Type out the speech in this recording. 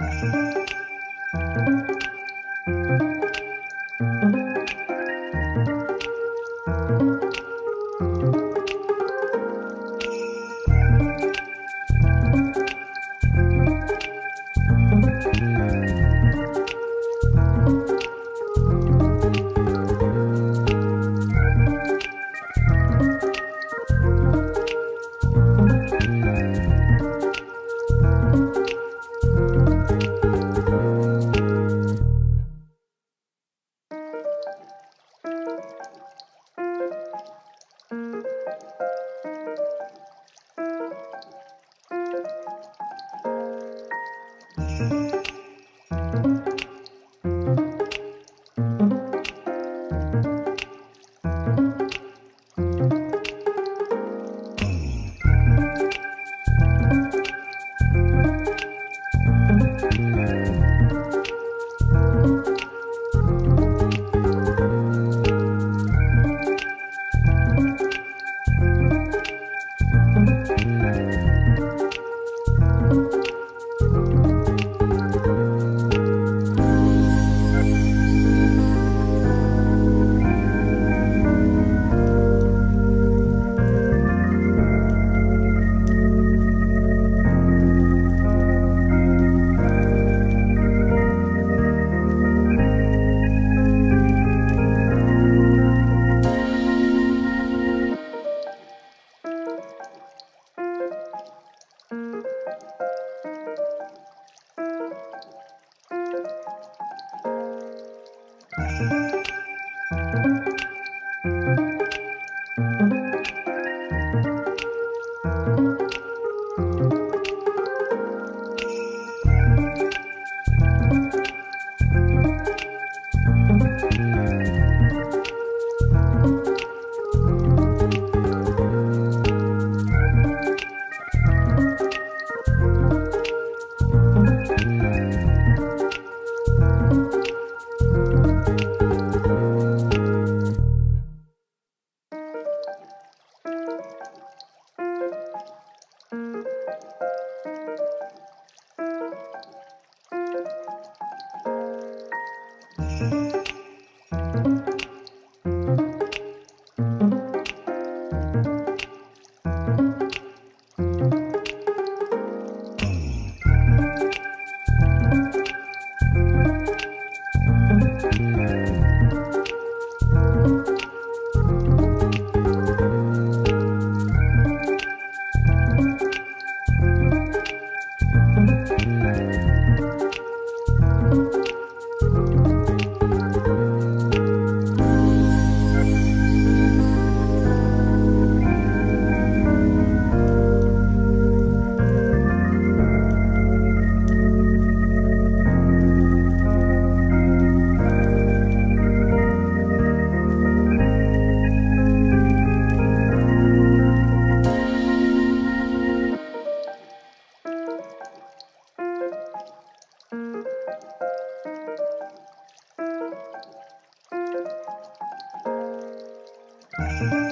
嗯嗯嗯